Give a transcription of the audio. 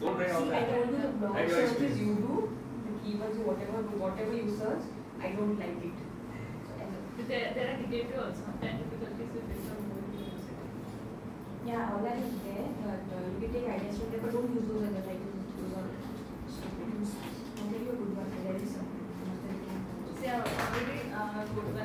Don't write all that. I told you the blog searches you do, the keywords, whatever, whatever you search, I don't like it. There, there are details also. Sometimes difficulties with. Yeah, all that is there, but uh, you can take ideas from there, but don't use those as a those are stupid. I'll you good one. There is. See, I already uh, good one.